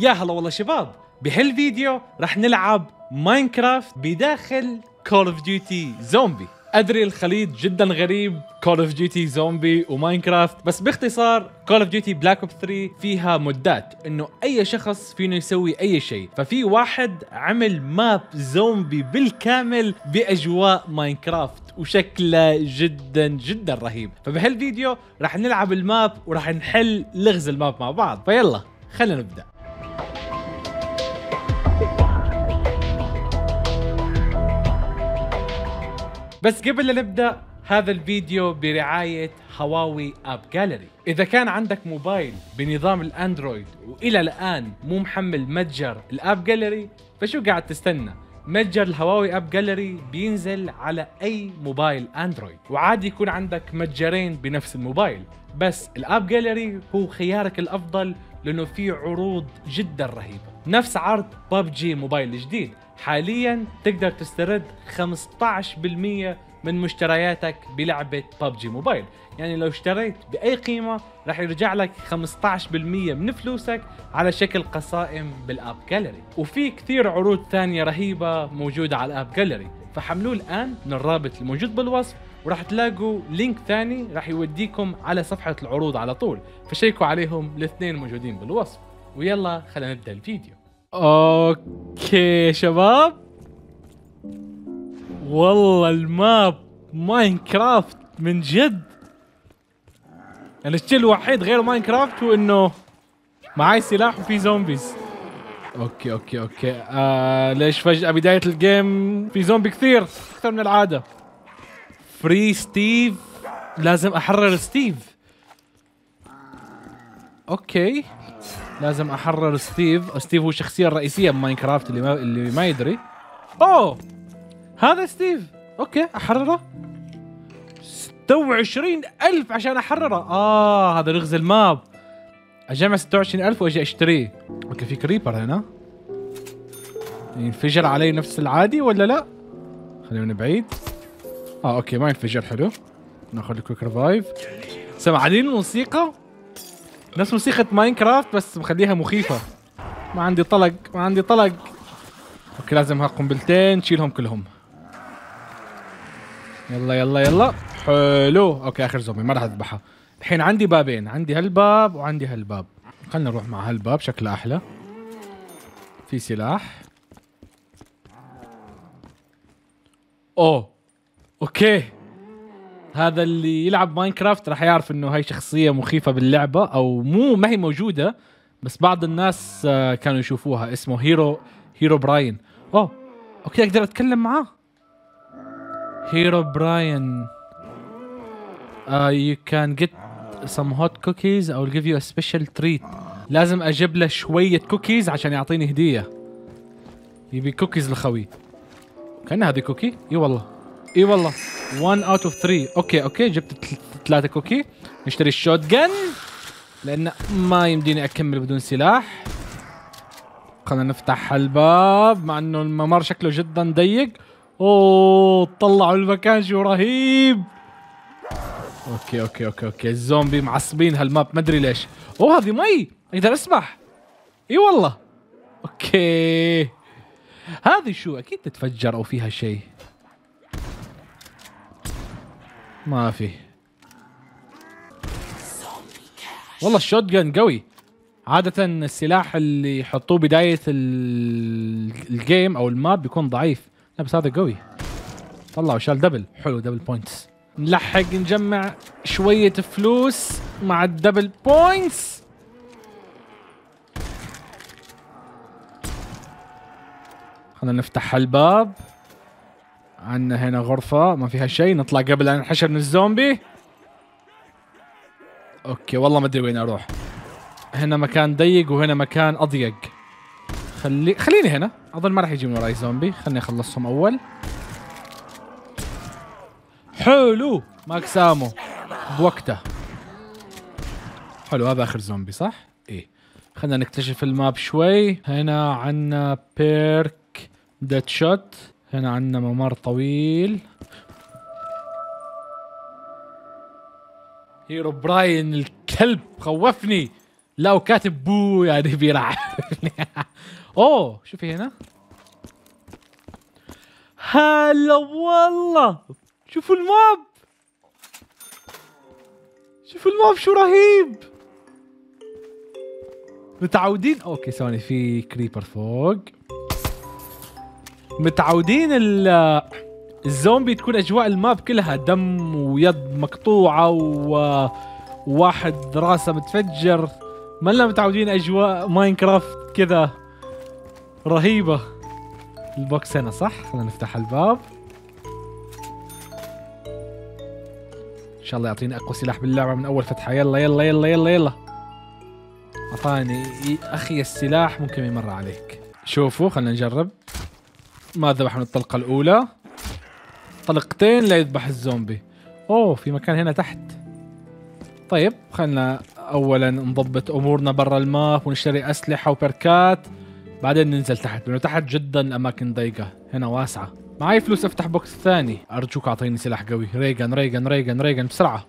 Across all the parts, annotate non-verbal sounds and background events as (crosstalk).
يا هلا والله شباب بهالفيديو راح نلعب Minecraft بداخل Call of Duty Zombie أدري الخليط جدا غريب Call of Duty Zombie و Minecraft بس باختصار Call of Duty Black Ops 3 فيها مودات إنه أي شخص فينه يسوي أي شيء. ففي واحد عمل map زومبي بالكامل بأجواء Minecraft وشكله جدا جدا رهيب. فبهالفيديو راح نلعب ال map وراح نحل لغز ال map مع بعض. فيلا خلينا نبدأ. بس قبل لا نبدأ هذا الفيديو برعاية Huawei AppGallery إذا كان عندك موبايل بنظام ال Android وإلى الآن مو محمل متجر ال AppGallery فشو قاعد تستنى؟ متجر ال Huawei AppGallery بينزل على أي موبايل Android. وعادي يكون عندك متجرين بنفس الموبايل بس الأب جاليري هو خيارك الأفضل لأنه في عروض جدا رهيبة. نفس عرض ببجي موبايل الجديد حاليا تقدر تسترد 15% من مشترياتك بلعبة ببجي موبايل. يعني لو اشتريت بأي قيمة راح يرجع لك 15% من فلوسك على شكل قصائم بالاب جاليري وفي كثير عروض ثانية رهيبة موجودة على الاب جاليري فحملوه الآن من الرابط الموجود بالوصف وراح تلاقوا link ثاني راح يوديكم على صفحة العروض على طول. فشيكوا عليهم الاثنين موجودين بالوصف. ويلا خلينا نبدأ الفيديو. OK شباب. والله ال map Minecraft من جد. يعني الشيء الوحيد غير Minecraft هو إنه معاي سلاح وفي zombies OK OK OK. آه ليش فجأة بداية ال game في زومبي كثير؟ أكثر من العادة. free Steve لازم أحرر Steve OK. لازم احرر Steve. Steve هو الشخصية الرئيسية ب Minecraft اللي ما اللي ما يدري. أوه! هذا Steve! OK أحرره. 26 ألف عشان أحرره. آه هذا لغز ال map. أجمع 26 ألف وأجي أشتريه. OK في creeper هنا. ينفجر علي نفس العادي ولا لا؟ خلينا بعيد. آه OK ما ينفجر حلو. ناخذ ال Quick Revive سمعانين الموسيقى؟ نفس موسيقى Minecraft بس مخليها مخيفة. ما عندي طلق ما عندي طلق. OK لازم هالقنبلتين نشيلهم كلهم. يلا يلا يلا. حلو. OK آخر زومبي ما راح أذبحها. الحين عندي بابين. عندي هالباب وعندي هالباب. خلنا نروح مع هالباب شكله أحلى. في سلاح. أوه OK. هذا اللي يلعب Minecraft راح يعرف إنه هاي شخصية مخيفة باللعبة أو مو ما هي موجودة بس بعض الناس آه، كانوا يشوفوها. اسمه Hero Herobrine. أوه OK أقدر أتكلم معاه؟ Herobrine. uh, you can get some hot cookies. I will give you a لازم أجيب له شوية كوكيز عشان يعطيني هدية. يبي كوكيز لخوي. كان هذه cookie إي والله. إي والله. 1 out of 3 okay okay جبت ثلاثة cookie. نشتري ال shotgun لأن ما يمديني أكمل بدون سلاح. خلينا نفتح الباب مع إنه الممر شكله جدا ضيق. أوه طلعوا المكان شو رهيب. okay okay okay okay. الزومبي معصبين هال map ما أدري ليش. أوه هذه مي. أقدر أسبح. إي والله. okay. هذه شو؟ أكيد تتفجر أو فيها شيء. ما في. والله ال shotgun قوي. عادة السلاح اللي يحطوه بداية ال game أو ال map بيكون ضعيف. لا بس هذا قوي. طلع وشال double حلو double points نلحق نجمع شوية فلوس مع ال double points خلينا نفتح الباب عندنا هنا غرفة ما فيها شيء. نطلع قبل أن نحشر من الزومبي. okay والله ما أدري وين أروح. هنا مكان ضيق وهنا مكان أضيق. خلي خليني هنا. أظن ما راح يجي من وراي زومبي. خليني أخلصهم أول. حلو. Max Ammo. بوقته. حلو هذا آخر زومبي صح؟ إيه. خلينا نكتشف ال map شوي. هنا عنا perk Deadshot هنا عنا ممر طويل. Herobrine الكلب خوفني. لا وكاتب boo يعني بيرعبني. (laughs) أوه شوفي هنا. هلا والله. شوفوا ال map. شوفوا ال map شو رهيب. متعودين؟ okay ثواني في creeper فوق. متعودين ال الزومبي تكون أجواء ال map كلها دم ويد مقطوعة. وواحد راسه متفجر. ما لنا متعودين أجواء ماينكرافت كذا رهيبة. ال box هنا صح؟ خلينا نفتح الباب. إن شاء الله يعطيني أقوى سلاح باللعبة من أول فتحة. يلا يلا يلا يلا يلا. أعطاني أخي السلاح ممكن يمر عليك. شوفوا خلينا نجرب. ما ذبح من الطلقة الأولى؟ طلقتين لا يذبح الزومبي. أوه في مكان هنا تحت. طيب خلنا اولا نضبط أمورنا برا ال map ونشتري أسلحة و perk ات. بعدين ننزل تحت لأنه تحت جدا الأماكن ضيقة. هنا واسعة. معي فلوس أفتح box ثاني. أرجوك أعطيني سلاح قوي. ريجن ريجن ريجن ريجن بسرعة.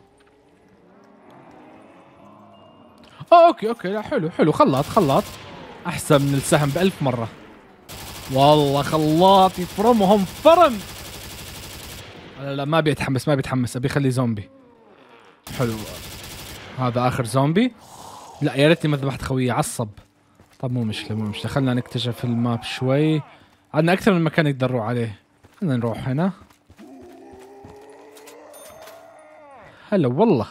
أوه okay okay. لا حلو حلو. خلاط خلاط. أحسن من السهم بألف مرة. والله خلاط يفرمهم فرم. لا لا ما بيتحمس ما بيتحمس أبي خليه زومبي. حلو. هذا آخر زومبي. لا يا ريتني ما ذبحت خويي عصب. طب مو مشكلة مو مشكلة. خلينا نكتشف الماب شوي. عندنا أكثر من مكان يقدر نروح عليه. خلينا نروح هنا. هلا والله.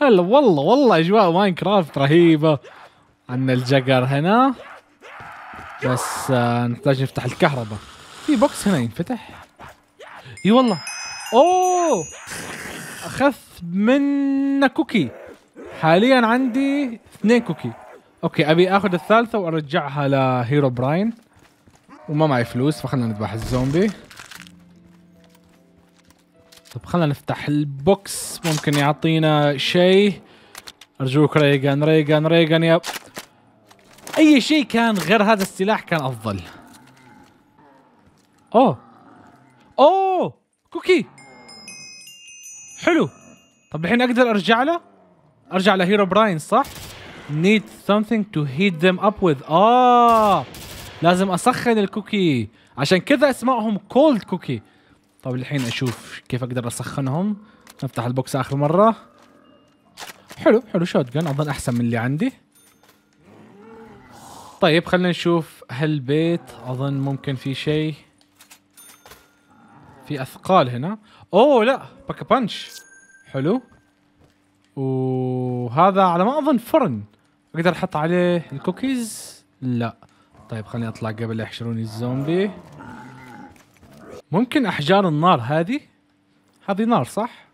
هلا والله والله اجواء ماينكرافت رهيبة. عندنا ال Jugger هنا. بس آه نحتاج نفتح الكهرباء. في box هنا ينفتح. إي والله. أوه! أخذت منه cookie. حاليا عندي اثنين cookie. okay أبي آخذ الثالثة وأرجعها ل Herobrine. وما معي فلوس فخلنا نذبح الزومبي. طب خلنا نفتح ال box. ممكن يعطينا شيء. أرجوك Ray Gun Ray Gun Ray Gun يا أي شيء كان غير هذا السلاح كان أفضل. أوه. أوه. cookie. حلو. طب الحين أقدر أرجع له؟ أرجع ل Herobrine صح؟ Need something to heat them up with. آه. لازم أسخن ال cookie. عشان كذا أسمائهم cold cookie طب الحين أشوف كيف أقدر أسخنهم. نفتح ال box آخر مرة. حلو حلو. shotgun. أظن أحسن من اللي عندي. طيب خلينا نشوف هالبيت أظن ممكن في شيء. في أثقال هنا. أوه لا Pack-a-Punch. حلو. وهذا على ما أظن فرن. أقدر أحط عليه الكوكيز؟ لا. طيب خليني أطلع قبل لا يحشروني الزومبي. ممكن أحجار النار هذه؟ هذه نار صح؟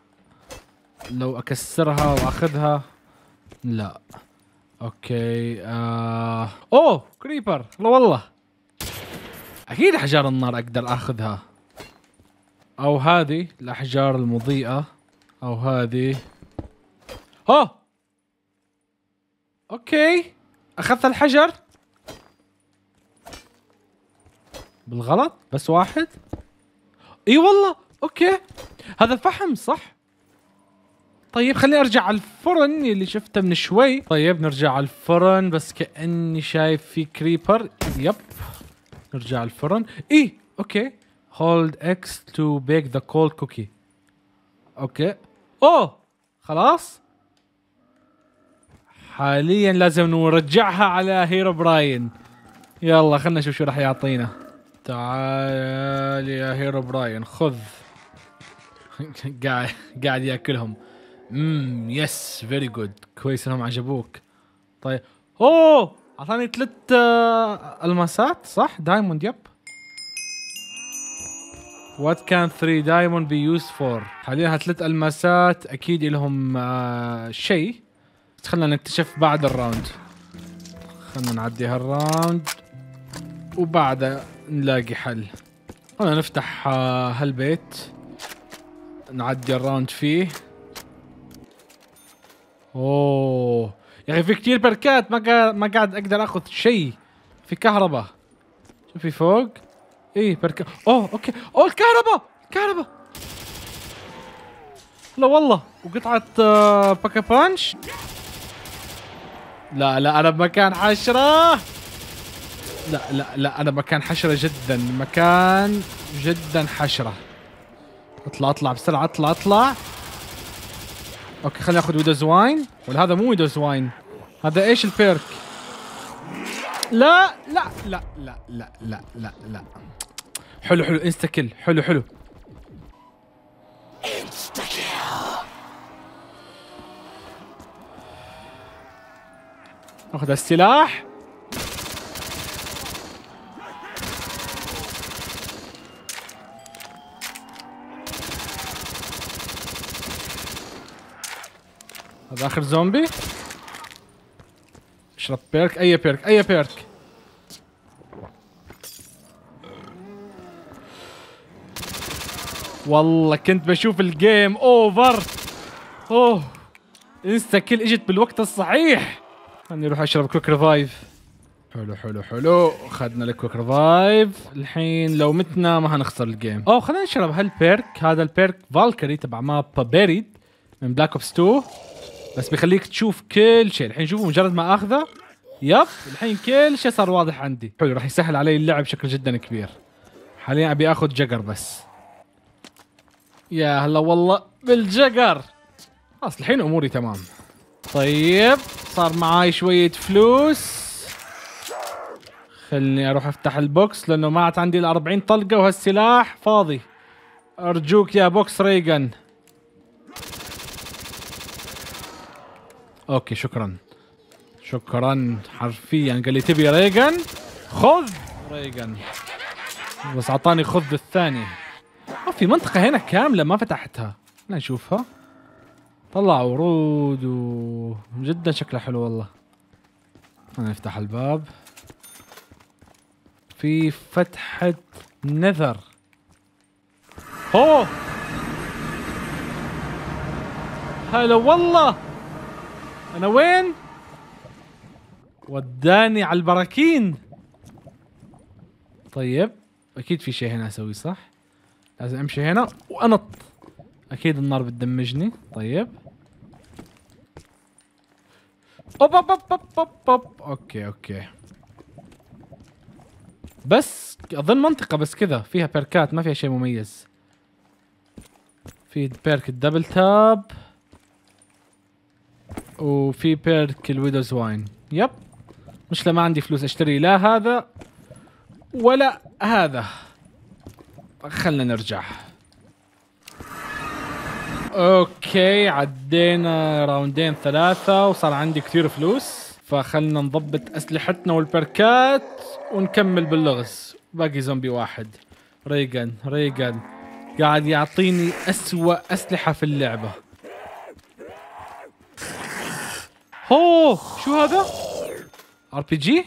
لو أكسرها وأخذها. لا. okay آه. أوه creeper لا والله. أكيد أحجار النار أقدر أخذها. أو هذه الأحجار المضيئة. أو هذه. ها! okay. أخذت الحجر. بالغلط بس واحد. إي والله okay. هذا فحم صح؟ طيب خليني أرجع على الفرن اللي شفته من شوي. طيب نرجع على الفرن بس كأني شايف في creeper yep نرجع على الفرن. اي okay. hold X to bake the cold cookie okay. أوه خلاص. حاليا لازم نرجعها على Herobrine. يلا خلنا نشوف شو راح يعطينا. تعال يا Herobrine خذ. (laughs) قاعد قاعد يأكلهم. امم yes very good كويس إنهم عجبوك. طيب. أوه! أعطاني ثلاث آه، الماسات صح؟ diamond yep. what can 3 diamond be use for حاليا هالثلاث الماسات أكيد لهم آه شيء. خلينا نكتشف بعد ال round. خلينا نعدي هال round. وبعدها نلاقي حل. خلينا نفتح آه هالبيت. نعدي ال round فيه. أوه. يا أخي في كثير بركات ما قاعد ما قاعد أقدر آخذ شيء. في كهرباء. شو في فوق. إيه بركات أوه okay. أوه الكهرباء! الكهرباء! لا والله. وقطعة آه، Pack-a-Punch لا لا أنا بمكان حشرة لا لا لا أنا مكان حشرة جدا. مكان جدا حشرة. أطلع أطلع بسرعة. أطلع أطلع. okay خلينا ناخذ Widow's Wine ولا هذا مو Widow's Wine هذا إيش البيرك لا لا لا لا لا لا لا لا. حلو حلو. انستا كل حلو حلو. ناخذ السلاح. هذا آخر زومبي اشرب perk أي perk أي perk والله كنت بشوف ال game over أوه. Insta-Kill إجت بالوقت الصحيح. خلني أروح أشرب Quick Revive حلو حلو حلو. اخذنا ال Quick Revive الحين لو متنا ما هنخسر ال game أوه خلينا نشرب. هال perk هذا ال perk Vulture تبع map Buried من Black Ops 2 بس بيخليك تشوف كل شيء. الحين شوفوا مجرد ما أخذه yep الحين كل شيء صار واضح عندي. حلو راح يسهل علي اللعب بشكل جدا كبير. حاليا أبي آخذ Jugger بس. يا هلا والله بال Jugger. خلاص الحين أموري تمام. طيب صار معاي شوية فلوس. خلني أروح أفتح ال box لأنه ما عاد عندي ال 40 طلقة وهالسلاح فاضي. أرجوك يا box ray gun okay شكرا. شكرا حرفيا. قال لي تبي ray gun خذ ray gun بس أعطاني خذ الثاني. آه، في منطقة هنا كاملة ما فتحتها. خلينا نشوفها طلع ورود و جدا شكلها حلو والله. خلينا نفتح الباب. في فتحة نذر. اوه هلا والله! أنا وين؟ وداني على البراكين. طيب أكيد في شيء هنا أسوي صح؟ لازم أمشي هنا وأنط. أكيد النار بتدمجني. طيب. أوب أوب أوب أوب أوب, أوب. okay okay. بس أظن منطقة بس كذا فيها بيركات ما فيها شيء مميز. في perk ال Double Tap. وفي perk ال Widow's Wine yep مش ما عندي فلوس أشتري لا هذا ولا هذا. خلنا نرجع. okay عدينا راوندين ثلاثة وصار عندي كثير فلوس. فخلنا نضبط أسلحتنا والبركات ونكمل باللغز. باقي زومبي واحد. ray gun ray gun قاعد يعطيني أسوأ أسلحة في اللعبة. أوه شو هذا؟ RPG؟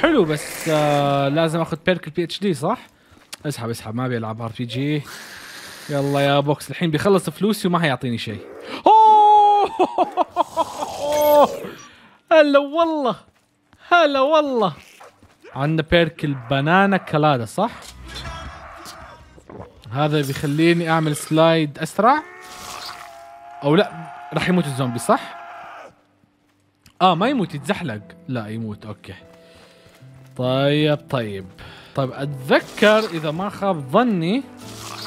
حلو بس آه لازم آخذ perk ال PhD صح؟ اسحب اسحب ما بيلعب RPG يلا يا box الحين بيخلص فلوسي وما هيعطيني شيء هلا والله هلا والله عندنا perk ال Banana Colada صح؟ هذا بيخليني أعمل slide أسرع أو لا راح يموت الزومبي صح؟ آه ما يموت يتزحلق. لا يموت. okay. طيب طيب. طيب أتذكر إذا ما خاب ظني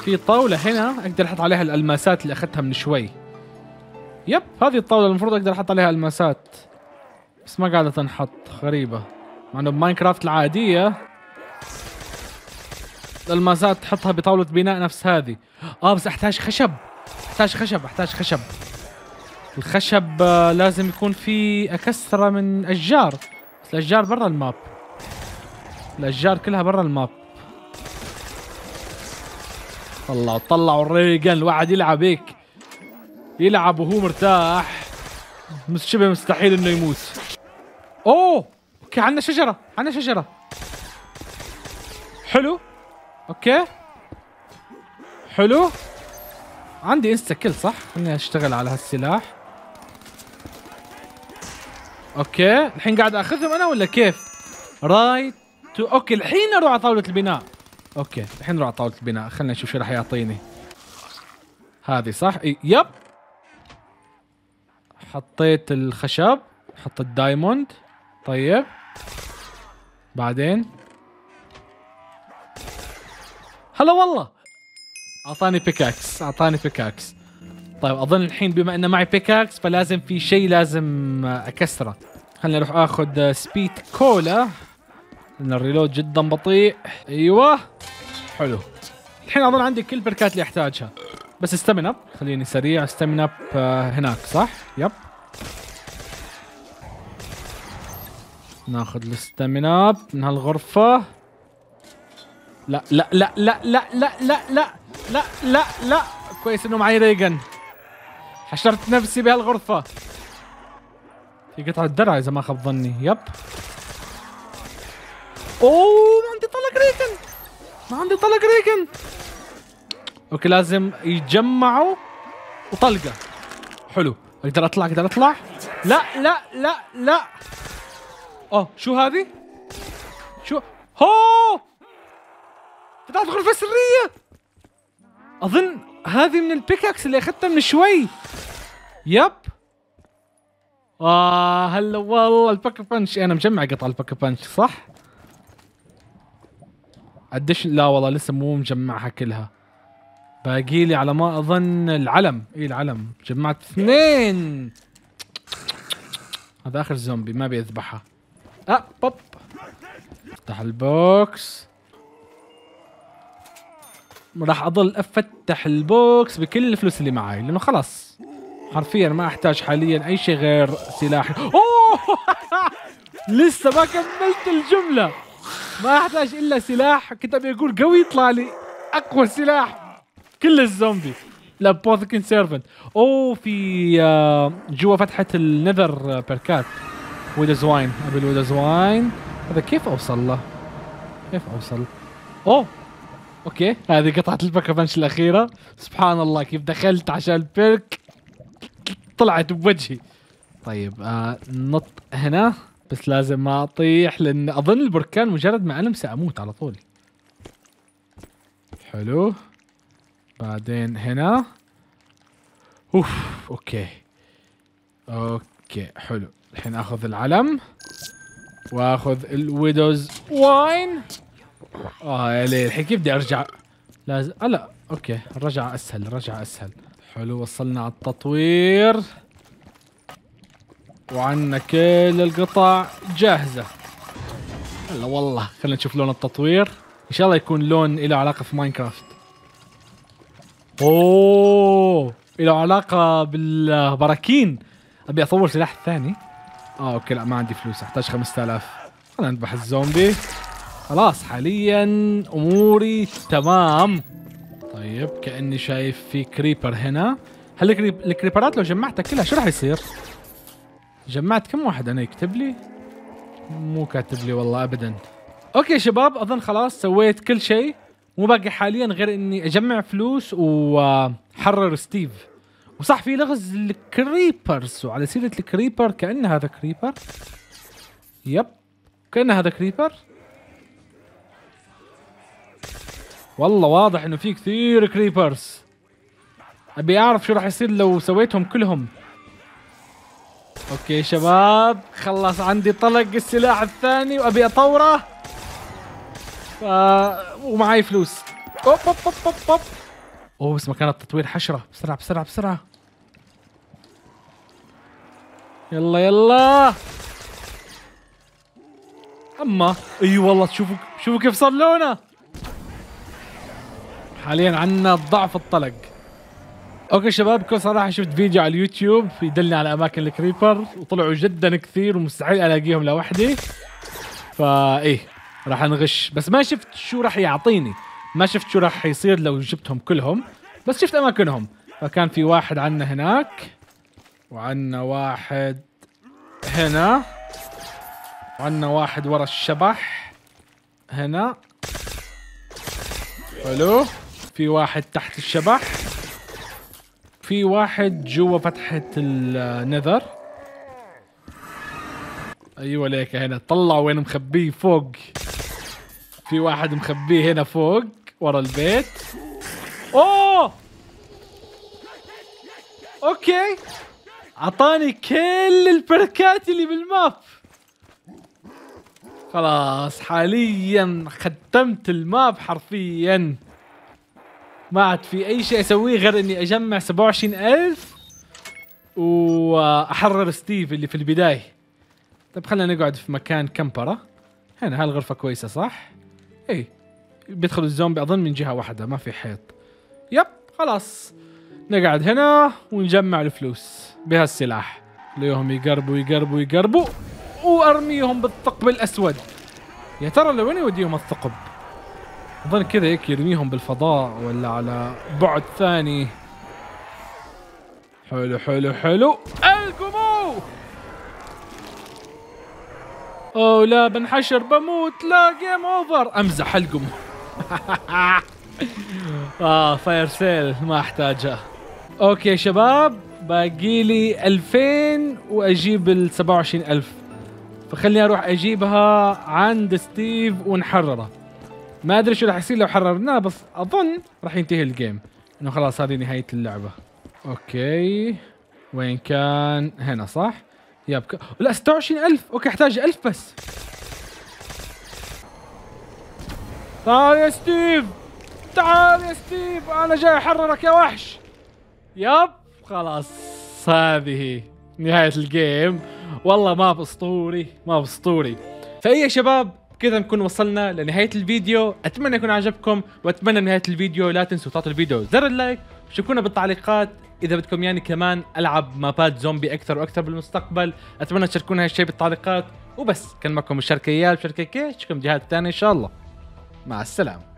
في طاولة هنا أقدر أحط عليها الألماسات اللي أخذتها من شوي. يب هذه الطاولة المفروض أقدر أحط عليها ألماسات. بس ما قاعدة تنحط. غريبة. مع إنه بماينكرافت العادية الألماسات تحطها بطاولة بناء نفس هذه. آه بس أحتاج خشب. أحتاج خشب. أحتاج خشب. الخشب آه، لازم يكون في اكسره من أشجار. بس الأشجار برا ال map. الأشجار كلها برا ال map. طلعوا طلعوا ال ray gun. الواحد يلعب هيك. يلعب وهو مرتاح. شبه مستحيل إنه يموت. أوه! okay عندنا شجرة. عندنا شجرة. حلو. okay. حلو. عندي Insta-Kill صح؟ خليني أشتغل على هالسلاح. okay. الحين قاعد أخذهم أنا ولا كيف؟ right two okay الحين أروح على طاولة البناء. okay الحين نروح على طاولة البناء. خلينا نشوف شو راح يعطيني. هذه صح؟ yep. حطيت الخشب حط ال diamond. طيب. بعدين؟ هلا والله. أعطاني pickaxe أعطاني pickaxe طيب اظن الحين بما انه معي pickaxe فلازم في شيء لازم اكسره خليني أروح اخذ Speed Cola لأن ال reload جدا بطيء أيوه حلو الحين اظن عندي كل البركات اللي احتاجها بس Stamin-Up خليني سريع Stamin-Up هناك صح yep ناخذ ال Stamin-Up من هالغرفة لا لا لا لا لا لا لا لا لا لا لا كويس انه معي Ray Gun حشرت نفسي بهالغرفة. في قطعة درع إذا ما خاب ظني. yep. أوه ما عندي طلق Ray Gun ما عندي طلق Ray Gun okay لازم يتجمعوا وطلقة. حلو. أقدر أطلع؟ أقدر أطلع؟ لا لا لا لا. أوه شو هذه؟ شو؟ هو! فتحت غرفه سريه أظن هذه من ال pickaxe اللي أخذتها من شوي. yep. آه هلا والله ال Pack-a-Punch. أنا مجمع قطع ال Pack-a-Punch صح؟ قديش لا والله لسه مو مجمعها كلها. باقي لي على ما أظن العلم. اي العلم. جمعت اثنين. هذا آخر زومبي ما بيذبحها آه بوب. أفتح ال box. راح اضل أفتح ال box بكل الفلوس اللي معي لأنه خلاص. حرفيا ما أحتاج حاليا أي شيء غير سلاح. أوه! (laughs) لسه ما كملت الجملة. ما أحتاج إلا سلاح. كنت ابي أقول قوي يطلع لي أقوى سلاح. كل الزومبي. ال Apothicon Servant أوه في آه، جوا فتحة ال Nether perk ات Widow's Wine أبي ال Widow's Wine هذا كيف أوصل له؟ كيف أوصل؟ أوه okay. هذه قطعة ال Pack-a-Punch الأخيرة. سبحان الله كيف دخلت عشان ال perk طلعت بوجهي. طيب آه نط هنا بس لازم ما أطيح لأن أظن البركان مجرد ما ألمسه أموت على طول. حلو. بعدين هنا. أوف okay. okay حلو. الحين آخذ العلم وآخذ ال Widow's Wine. آه يا ليل الحين كيف بدي أرجع؟ لازم آه لا okay. الرجعة أسهل الرجعة أسهل. حلو وصلنا على التطوير. وعندنا كل القطع جاهزة. هلا والله خلينا نشوف لون التطوير. إن شاء الله يكون لون له علاقة في ماينكرافت. أوه له علاقة بالبراكين. أبي اطور سلاح ثاني. آه okay لا ما عندي فلوس أحتاج 5000 خلينا نذبح الزومبي. خلاص حاليا أموري تمام. طيب كأني شايف في creeper هنا. هل ال creep... ال creeper ات لو جمعتها كلها شو راح يصير؟ جمعت كم واحد؟ أنا يكتب لي؟ مو كاتب لي والله ابدا. okay شباب أظن خلاص سويت كل شيء. مو باقي حاليا غير إني أجمع فلوس وحرر ستيف. وصح في لغز ال creepers وعلى سيرة ال creeper كأن هذا creeper yep كأن هذا creeper والله واضح إنه في كثير creepers أبي أعرف شو راح يصير لو سويتهم كلهم. أوكي شباب خلص عندي طلق السلاح الثاني وأبي أطوره. ف... ومعي فلوس. أوب أوب أوب أوب, أوب. أوه بس مكان التطوير حشرة. بسرعة بسرعة بسرعة. يلا يلا. أما اي أيوة والله شوفوا شوفوا كيف صار لونه. حاليا عندنا ضعف الطلق. okay شباب بكل صراحة شفت فيديو على اليوتيوب يدلني على أماكن ال creeper. وطلعوا جدا كثير ومستحيل ألاقيهم لوحدي. فا إيه راح نغش بس ما شفت شو راح يعطيني. ما شفت شو راح يصير لو جبتهم كلهم. بس شفت أماكنهم. فكان في واحد عنا هناك. وعنا واحد هنا. وعنا واحد ورا الشبح هنا. حلو. في واحد تحت الشبح. في واحد جوا فتحة النذر. أيوه ليك هنا. طلع وين مخبيه فوق. في واحد مخبيه هنا فوق ورا البيت. أوه! أوكي. أعطاني كل البركات اللي بالماب. خلاص حاليا ختمت ال map حرفيا. ما عاد في أي شيء أسويه غير إني أجمع 27000 وأحرر ستيف اللي في البداية. طيب خلينا نقعد في مكان كمبرة هنا هالغرفة كويسة صح؟ اي بيدخل الزومبي أظن من جهة واحدة ما في حيط. yep خلاص. نقعد هنا ونجمع الفلوس بهالسلاح. خليهم يقربوا يقربوا يقربوا وأرميهم بالثقب الأسود. يا ترى لوين يوديهم الثقب؟ أظن كذا هيك يرميهم بالفضاء ولا على بعد ثاني. حلو حلو حلو. القمو! اوه لا بنحشر بموت. لا game over أمزح القمو. (laughs) آه fire sale ما احتاجها okay شباب باقي لي 2000 وأجيب ال 27000 فخليني أروح أجيبها عند ستيف ونحرره ما أدري شو راح يصير لو حررناه بس أظن راح ينتهي ال game إنه خلاص هذه نهاية اللعبة. okay. وين كان؟ هنا صح؟ يبقى لا 26000 okay أحتاج 1000 بس. تعال يا ستيف. تعال يا ستيف. أنا جاي أحررك يا وحش. يب خلاص. هذه نهاية الجيم والله ما بأسطوري ما بأسطوري. فأي يا شباب؟ كذا نكون وصلنا لنهاية الفيديو. أتمنى يكون عجبكم وأتمنى بنهاية الفيديو لا تنسوا تعطوا الفيديو زر اللايك شاركونا بالتعليقات. إذا بدكم يعني كمان ألعب مابات زومبي أكثر وأكثر بالمستقبل أتمنى تشاركونا هالشيء بالتعليقات. وبس كان معكم الشركة إيال بشركه كيش اشوفكم جهات ثانية إن شاء الله. مع السلامة.